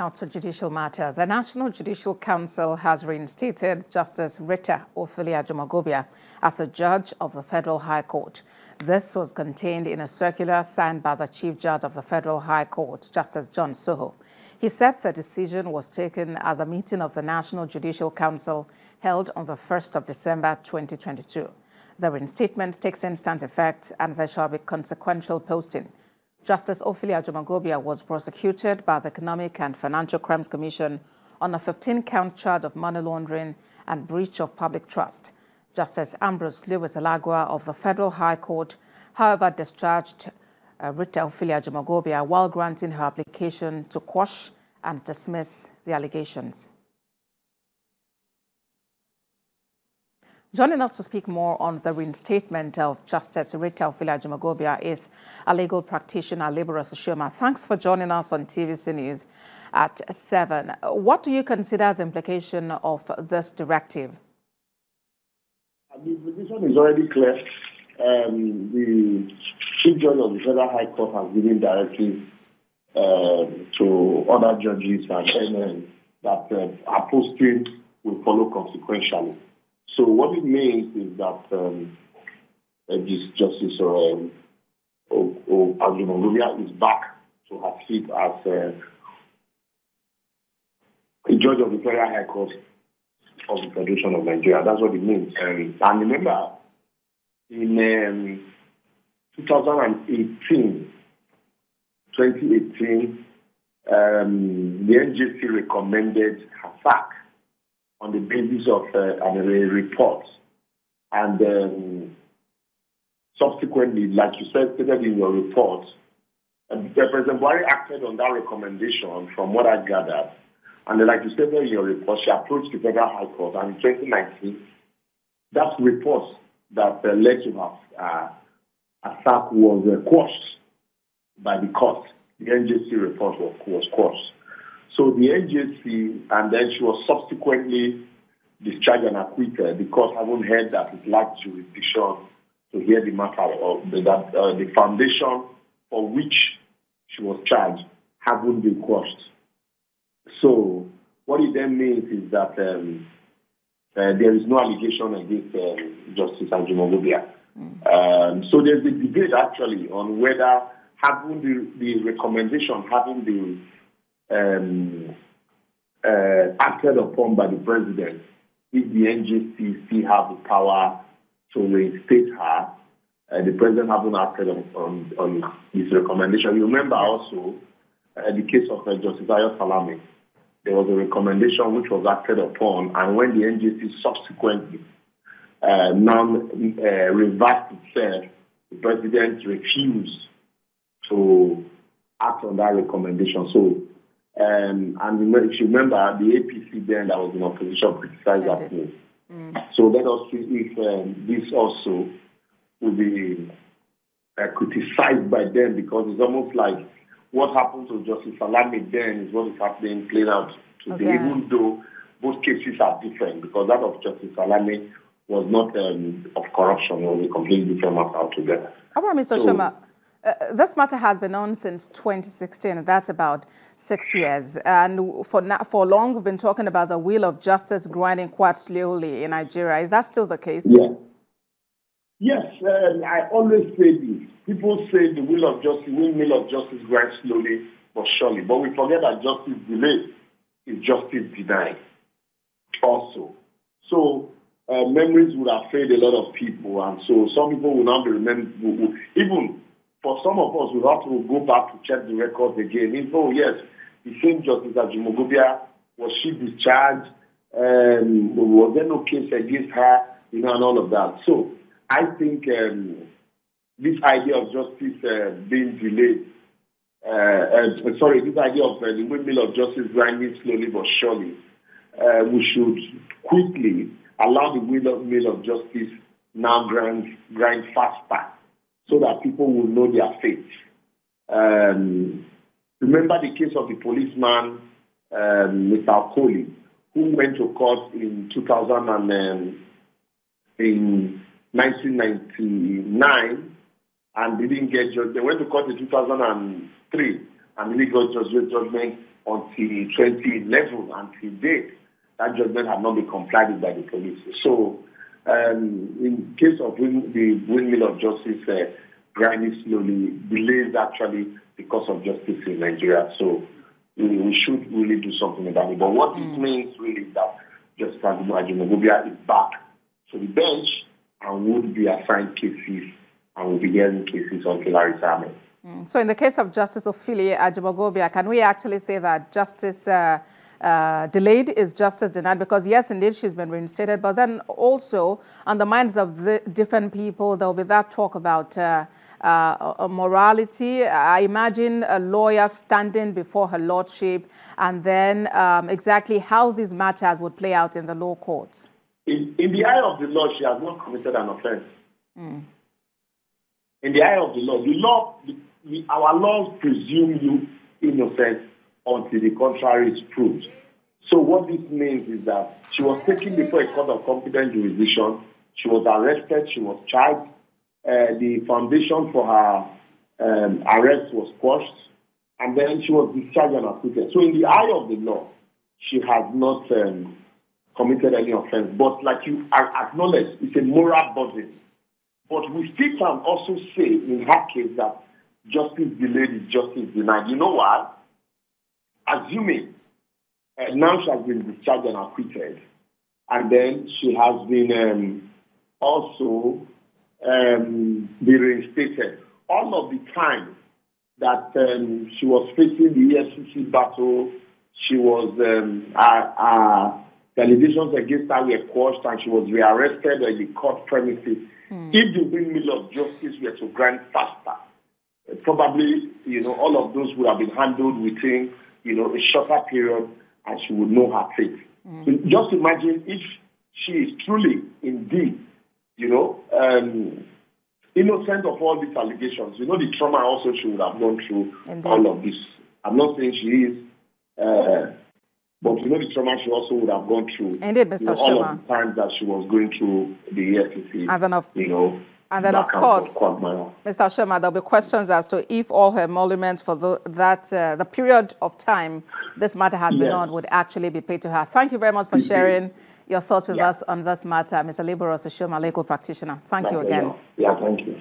Now to judicial matters. The National Judicial Council has reinstated Justice Rita Ofili-Ajumogobia as a judge of the Federal High Court. This was contained in a circular signed by the Chief Judge of the Federal High Court, Justice John Tsoho. He said the decision was taken at the meeting of the National Judicial Council held on the 1st of December 2022. The reinstatement takes instant effect and there shall be consequential posting. Justice Ofili-Ajumogobia was prosecuted by the Economic and Financial Crimes Commission on a 15-count charge of money laundering and breach of public trust. Justice Ambrose Lewis-Allagoa of the Federal High Court, however, discharged uh, Rita Ofili-Ajumogobia while granting her application to quash and dismiss the allegations. Joining us to speak more on the reinstatement of Justice Rita Ofili-Ajumogobia is a legal practitioner, Liborous Oshoma. Thanks for joining us on TVC News at 7. What do you consider the implication of this directive? The implication is already clear. Um, the Chief Judge of the Federal High Court has given directives uh, to other judges and that uh, apostate will follow consequentially. So what it means is that um, uh, this Justice um, Ajumogobia is back to her seat as uh, a judge of the Federal High Court of the Federation of Nigeria. That's what it means. Um, and remember, in um, 2018, 2018, um, the NJC recommended her sack on the basis of uh, a report. And um, subsequently, like you said, stated in your report, uh, President Buhari acted on that recommendation from what I gathered. And like you said in your report, she approached the Federal High Court. And in 2019, that report that uh, led to her uh, attack was uh, quashed by the court. The NJC report was, was quashed. So the NJC, and then she was subsequently discharged and acquitted because having heard that it lacked jurisdiction to hear the matter of the, that, uh, the foundation for which she was charged haven't been quashed. So what it then means is that um, uh, there is no allegation against um, Justice Ajumogobia. Mm. Um, so there's a debate actually on whether having the, the recommendation, having the um, uh, acted upon by the president if the NJC still have the power to reinstate her. Uh, the president hasn't acted on, on, on his recommendation. You remember yes. also uh, the case of uh, Justice Ayo Salami. There was a recommendation which was acted upon, and when the NJC subsequently uh, now uh, reversed itself, the president refused to act on that recommendation. So um, and if you remember, the APC then that was in opposition criticized that move. Mm. So let us see if um, this also will be uh, criticized by them because it's almost like what happened to Justice Salami then is what is happening playing out today, okay. even though both cases are different because that of Justice Salami was not um, of corruption, it was a completely different matter altogether. How about Mr. So, Shoma? Uh, this matter has been on since 2016. That's about six years. And for, for long, we've been talking about the wheel of justice grinding quite slowly in Nigeria. Is that still the case? Yeah. Yes, uh, I always say this. People say the wheel of justice, wheel of justice grinds slowly but surely. But we forget that justice delayed is justice denied also. So uh, memories would have failed a lot of people. And so some people will not be remembered. Even for some of us, we have to go back to check the records again. If, oh, yes, the same Justice Ajumogobia, was she discharged? Um, was there no case against her? You know, and all of that. So I think um, this idea of justice uh, being delayed, uh, uh, sorry, this idea of uh, the windmill of justice grinding slowly but surely, uh, we should quickly allow the windmill of justice now grind, grind faster so that people will know their fate. Um, remember the case of the policeman, um, Mr. Okoli, who went to court in 2000 and, um, in 1999 and didn't get. They went to court in 2003 and didn't get judgment until 2011, until date. That judgment had not been complied with by the police. So, um, in case of win- the windmill of justice uh, grinding slowly, delays actually the because of justice in Nigeria. So, we, we should really do something about it. But what mm. it means really is that Justice Ajumogobia is back to the bench and would be assigned cases and will be hearing cases until our retirement. Mm. So in the case of Justice Ofili-Ajumogobia, can we actually say that justice uh, uh, delayed is justice denied? Because yes, indeed, she's been reinstated, but then also on the minds of the different people, there will be that talk about uh, uh morality. I imagine a lawyer standing before her lordship and then um, exactly how these matters would play out in the law courts. In, in the eye of the law, she has not committed an offense. Mm. In the eye of the law, the law, the, our laws presume you innocent until the contrary is proved. So what this means is that she was taken before a court of competent jurisdiction. She was arrested. She was charged. Uh, the foundation for her um, arrest was quashed, and then she was discharged and acquitted. So in the eye of the law, she has not um, committed any offense. But like you acknowledge, it's a moral burden. But we still can also say in her case that justice delayed is justice denied. You know what? Assuming uh, now she has been discharged and acquitted, and then she has been um, also um, be reinstated. All of the time that um, she was facing the EFCC battle, she was um, uh, uh, allegations against her were quashed and she was rearrested at the court premises. Mm. If the windmill of justice were to grant faster, probably, you know, all of those would have been handled within, you know, a shorter period and she would know her fate. Mm. So just imagine if she is truly, indeed, you know, um, innocent of all these allegations. You know, the trauma also she would have gone through Indeed. all of this. I'm not saying she is, uh, but you know the trauma she also would have gone through. Indeed, Mr. You know, all of the times that she was going through the EFCC. And then, of, you know, and then, of course, Mr. Shema, there'll be questions as to if all her emoluments for the, that uh, the period of time this matter has yes. been on would actually be paid to her. Thank you very much for sharing your thoughts with yeah. us on this matter, Mr. Liborous Oshoma, legal practitioner. Thank you again. Yeah, thank you.